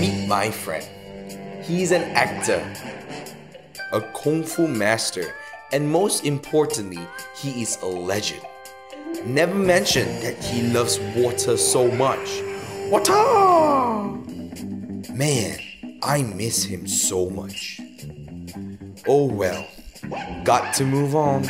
Meet my friend. He's an actor, a kung fu master, and most importantly, he is a legend. Never mentioned that he loves water so much. Water! Man, I miss him so much. Oh well, got to move on.